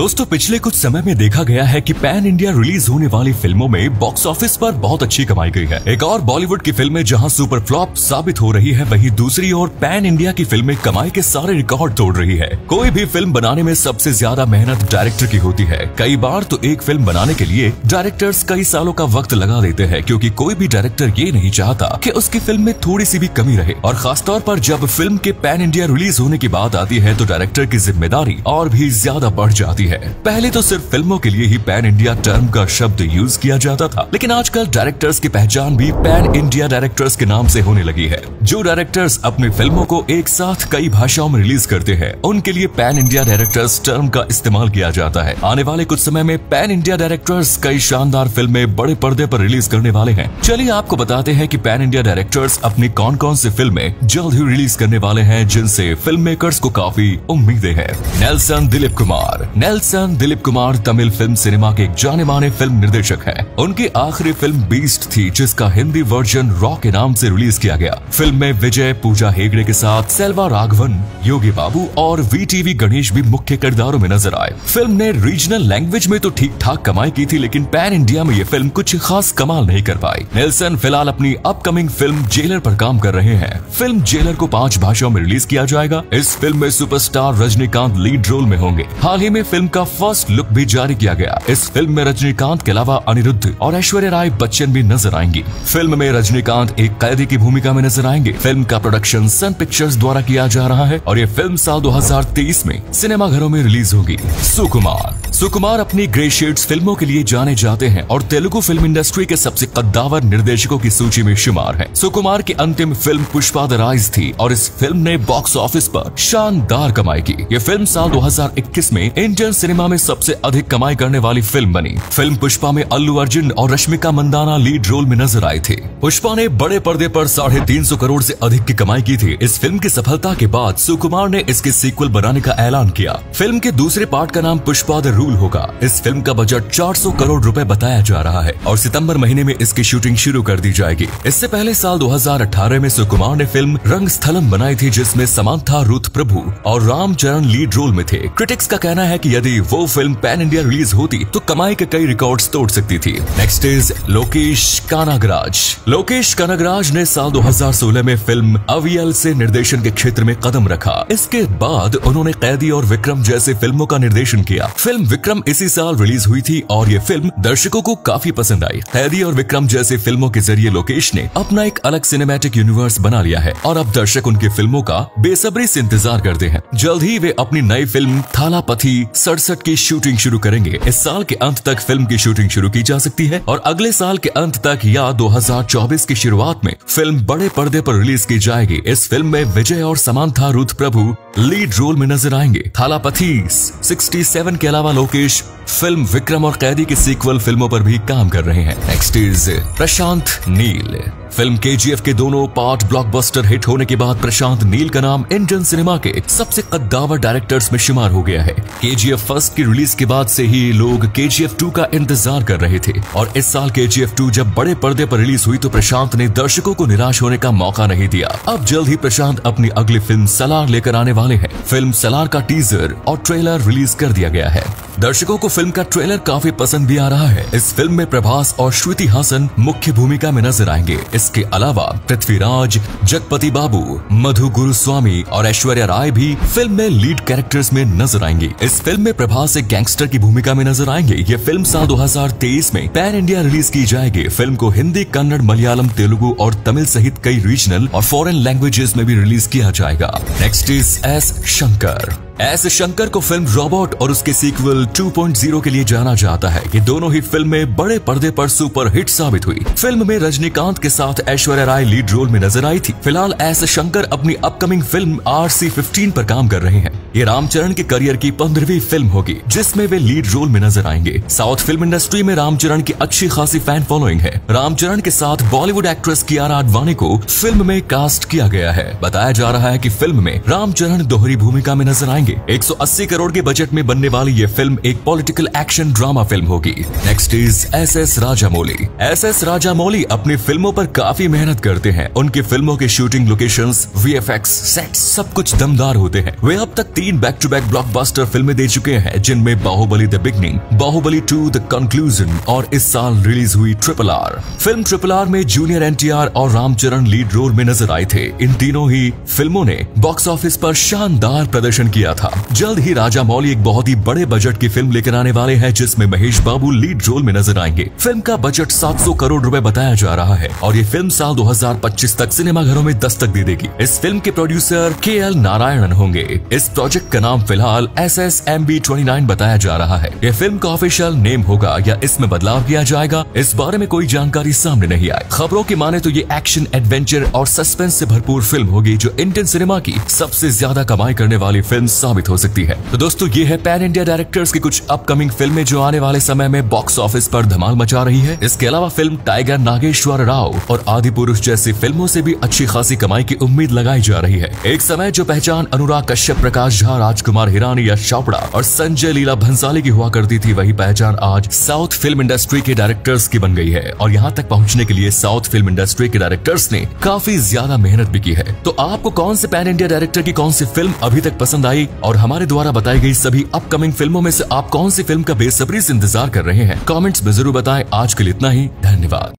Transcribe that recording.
दोस्तों, पिछले कुछ समय में देखा गया है कि पैन इंडिया रिलीज़ होने वाली फ़िल्मों में बॉक्स ऑफ़िस पर बहुत अच्छी कमाई गई है। एक और बॉलीवुड की फ़िल्में जहाँ सुपर फ्लॉप साबित हो रही है, वहीं दूसरी ओर पैन इंडिया की फ़िल्में कमाई के सारे रिकॉर्ड तोड़ रही है। कोई भी फ़िल्म बनाने में सबसे ज़्यादा मेहनत डायरेक्टर की होती है। कई बार तो एक फ़िल्म बनाने के लिए डायरेक्टर्स कई सालों का वक्त लगा देते हैं, क्योंकि कोई भी डायरेक्टर ये नहीं चाहता की उसकी फ़िल्म में थोड़ी सी भी कमी रहे। और खासतौर पर जब फ़िल्म के पैन इंडिया रिलीज़ होने की बात आती है तो डायरेक्टर की ज़िम्मेदारी और भी ज़्यादा बढ़ जाती है। पहले तो सिर्फ़ फ़िल्मों के लिए ही पैन इंडिया टर्म का शब्द यूज़ किया जाता था, लेकिन आजकल डायरेक्टर्स की पहचान भी पैन इंडिया डायरेक्टर्स के नाम से होने लगी है। जो डायरेक्टर्स अपनी फ़िल्मों को एक साथ कई भाषाओं में रिलीज़ करते हैं, उनके लिए पैन इंडिया डायरेक्टर्स टर्म का इस्तेमाल किया जाता है। आने वाले कुछ समय में पैन इंडिया डायरेक्टर्स कई शानदार फ़िल्में बड़े पर्दे पर रिलीज़ करने वाले हैं। चलिए आपको बताते हैं कि पैन इंडिया डायरेक्टर्स अपनी कौन कौन सी फ़िल्में जल्द ही रिलीज़ करने वाले हैं, जिनसे फ़िल्म मेकर्स को काफ़ी उम्मीदें हैं। नेल्सन दिलीप कुमार। नेल्सन दिलीप कुमार तमिल फ़िल्म सिनेमा के एक जाने माने फ़िल्म निर्देशक हैं। उनकी आखिरी फ़िल्म बीस्ट थी, जिसका हिंदी वर्जन रॉ के नाम से रिलीज़ किया गया। फ़िल्म में विजय, पूजा हेगड़े के साथ सेल्वा राघवन योगी बाबू और वीटीवी गणेश भी मुख्य किरदारों में नज़र आए। फ़िल्म ने रीजनल लैंग्वेज में तो ठीक ठाक कमाई की थी, लेकिन पैन इंडिया में ये फ़िल्म कुछ खास कमाल नहीं कर पाई। नेल्सन फ़िलहाल अपनी अपकमिंग फ़िल्म जेलर पर काम कर रहे हैं। फ़िल्म जेलर को पाँच भाषाओं में रिलीज़ किया जाएगा। इस फ़िल्म में सुपरस्टार रजनीकांत लीड रोल में होंगे। हाल ही में फ़िल्म का फ़र्स्ट लुक भी जारी किया गया। इस फ़िल्म में रजनीकांत के अलावा अनिरुद्ध और ऐश्वर्या राय बच्चन भी नज़र आएँगी। फ़िल्म में रजनीकांत एक कैदी की भूमिका में नज़र आएँगे। फ़िल्म का प्रोडक्शन सन पिक्चर्स द्वारा किया जा रहा है और ये फ़िल्म साल 2023 में सिनेमा घरों में रिलीज़ होगी। सुकुमार। सुकुमार अपनी ग्रे शेड्स फ़िल्मों के लिए जाने जाते हैं और तेलुगु फ़िल्म इंडस्ट्री के सबसे कद्दावर निर्देशकों की सूची में शुमार है। सुकुमार की अंतिम फ़िल्म पुष्पा द राइज थी और इस फ़िल्म ने बॉक्स ऑफ़िस पर शानदार कमाई की। ये फ़िल्म साल 2021 में इंडियन सिनेमा में सबसे अधिक कमाई करने वाली फ़िल्म बनी। फ़िल्म पुष्पा में अल्लू अर्जुन और रश्मिका मंदाना लीड रोल में नज़र आए थे। पुष्पा ने बड़े पर्दे पर साढ़े तीन सौ करोड़ से अधिक की कमाई की थी। इस फ़िल्म की सफलता के बाद सुकुमार ने इसके सीक्वल बनाने का ऐलान किया। फ़िल्म के दूसरे पार्ट का नाम पुष्पा द रूल होगा। इस फ़िल्म का बजट 400 करोड़ रुपए बताया जा रहा है और सितंबर महीने में इसकी शूटिंग शुरू कर दी जाएगी। इससे पहले साल 2018 में सुकुमार ने फ़िल्म रंग स्थलम बनाई थी, जिसमें समांथा रूथ प्रभु और रामचरण लीड रोल में थे। क्रिटिक्स का कहना है कि यदि वो फ़िल्म पैन इंडिया रिलीज़ होती तो कमाई के कई रिकॉर्ड्स तोड़ सकती थी। Next is Lokesh Kanagaraj. Lokesh Kanagaraj ने साल 2016 में फ़िल्म अवियल से निर्देशन के क्षेत्र में कदम रखा। इसके बाद उन्होंने कैदी और विक्रम जैसे फ़िल्मों का निर्देशन किया। फ़िल्म विक्रम इसी साल रिलीज़ हुई थी और ये फ़िल्म दर्शकों को काफ़ी पसंद आई। कैदी और विक्रम जैसे फ़िल्मों के ज़रिए लोकेश ने अपना एक अलग सिनेमैटिक यूनिवर्स बना लिया है और अब दर्शक उनकी फ़िल्मों का बेसब्री से इंतज़ार करते हैं। जल्द ही वे अपनी नई फ़िल्म थालापथी सड़सठ की शूटिंग शुरू करेंगे। इस साल के अंत तक फ़िल्म की शूटिंग शुरू की जा सकती है और अगले साल के अंत तक या 2024 की शुरुआत में फ़िल्म बड़े पर्दे पर रिलीज़ की जाएगी। इस फ़िल्म में विजय और समांथा रूथ प्रभु लीड रोल में नज़र आएँगे। थालापथी 67 के अलावा लोकेश फ़िल्म विक्रम और कैदी की सीक्वल फ़िल्मों पर भी काम कर रहे हैं। Next is Prashanth Neel. Film KGF के दोनों पार्ट ब्लॉकबस्टर हिट होने के बाद प्रशांत नील का नाम इंडियन सिनेमा के सबसे कद्दावर डायरेक्टर्स में शुमार हो गया है। केजीएफ फ़र्स्ट की रिलीज़ के बाद से ही लोग केजीएफ टू का इंतज़ार कर रहे थे। और इस साल केजीएफ टू जब बड़े पर्दे पर रिलीज़ हुई तो प्रशांत ने दर्शकों को निराश होने का मौका नहीं दिया। अब जल्द ही प्रशांत अपनी अगली फ़िल्म सलार लेकर आने वाले है। फ़िल्म सलार का टीजर और ट्रेलर रिलीज़ कर दिया गया है। दर्शकों को फ़िल्म का ट्रेलर काफ़ी पसंद भी आ रहा है। इस फ़िल्म में प्रभास और श्रुति हासन मुख्य भूमिका में नज़र आएँगे। इसके अलावा पृथ्वीराज, जगपति बाबू, मधु गुरुस्वामी और ऐश्वर्या राय भी फ़िल्म में लीड कैरेक्टर्स में नज़र आएँगे। इस फ़िल्म में प्रभास एक गैंगस्टर की भूमिका में नज़र आएँगे। ये फ़िल्म साल 2023 में पैन इंडिया रिलीज़ की जाएगी। फ़िल्म को हिंदी, कन्नड़, मलयालम, तेलुगु और तमिल सहित कई रीजनल और फॉरेन लैंग्वेजेस में भी रिलीज़ किया जाएगा। Next is S Shankar S Shankar को फ़िल्म रोबोट और उसके सीक्वल 2.0 के लिए जाना जाता है ये दोनों ही फ़िल्में बड़े पर्दे पर सुपर हिट साबित हुई। फ़िल्म में रजनीकांत के साथ ऐश्वर्या राय लीड रोल में नज़र आई थी। फ़िलहाल एस शंकर अपनी अपकमिंग फ़िल्म आर सी फिफ्टीन आरोप काम कर रहे हैं। ये रामचरण के करियर की पंद्रहवीं फ़िल्म होगी, जिसमें वे लीड रोल में नज़र आएँगे। साउथ फ़िल्म इंडस्ट्री में रामचरण की अच्छी खासी फ़ैन फॉलोइंग है। रामचरण के साथ बॉलीवुड एक्ट्रेस कियारा आडवाणी को फ़िल्म में कास्ट किया गया है। बताया जा रहा है की फ़िल्म में रामचरण दोहरी भूमिका में नज़र आएँगे। आएँगे 180 करोड़ के बजट में बनने वाली ये फ़िल्म एक पॉलिटिकल एक्शन ड्रामा फ़िल्म होगी। Next is S S Rajamouli S S Rajamouli अपनी फ़िल्मों पर काफ़ी मेहनत करते हैं। उनकी फ़िल्मों के शूटिंग लोकेशंस, वीएफएक्स, सेट सब कुछ दमदार होते हैं। वे अब तक तीन बैक टू बैक ब्लॉकबस्टर फ़िल्में दे चुके हैं जिनमें Baahubali the beginning Baahubali two the conclusion और इस साल रिलीज़ हुई triple R film triple R में जूनियर एनटीआर और रामचरण लीड रोल में नज़र आए थे। इन तीनों ही फ़िल्मों ने बॉक्स ऑफ़िस पर शानदार प्रदर्शन किया था। जल्द ही राजा मौली एक बहुत ही बड़े बजट की फ़िल्म लेकर आने वाले हैं, जिसमें महेश बाबू लीड रोल में नज़र आएँगे। फ़िल्म का बजट 700 करोड़ रुपए बताया जा रहा है और ये फ़िल्म साल 2025 तक सिनेमाघरों में दस्तक दे देगी। इस फ़िल्म के प्रोड्यूसर के एल नारायणन होंगे। इस प्रोजेक्ट का नाम फ़िलहाल S S M B twenty nine बताया जा रहा है। यह फ़िल्म का ऑफिशियल नेम होगा या इसमें बदलाव किया जाएगा, इस बारे में कोई जानकारी सामने नहीं आई खबरों की माने तो ये एक्शन एडवेंचर और सस्पेंस से भरपूर फ़िल्म होगी, जो इंडियन सिनेमा की सबसे ज़्यादा कमाई करने वाली फ़िल्म साबित हो सकती है। तो दोस्तों, ये है पैन इंडिया डायरेक्टर्स की कुछ अपकमिंग फ़िल्में जो आने वाले समय में बॉक्स ऑफ़िस पर धमाल मचा रही है। इसके अलावा फ़िल्म टाइगर नागेश्वर राव और आदि पुरुष जैसी फ़िल्मों से भी अच्छी खासी कमाई की उम्मीद लगाई जा रही है। एक समय जो पहचान अनुराग कश्यप, प्रकाश झा, राजकुमार हिरानी या चोपड़ा और संजय लीला भंसाली की हुआ करती थी, वही पहचान आज साउथ फ़िल्म इंडस्ट्री के डायरेक्टर्स की बन गई है। और यहाँ तक पहुँचने के लिए साउथ फ़िल्म इंडस्ट्री के डायरेक्टर्स ने काफ़ी ज़्यादा मेहनत भी की है। तो आपको कौन से पैन इंडिया डायरेक्टर की कौन सी फ़िल्म अभी तक पसंद आई? और हमारे द्वारा बताई गई सभी अपकमिंग फ़िल्मों में से आप कौन सी फ़िल्म का बेसब्री से इंतज़ार कर रहे हैं? कमेंट्स में ज़रूर बताएँ। आज के लिए इतना ही। धन्यवाद।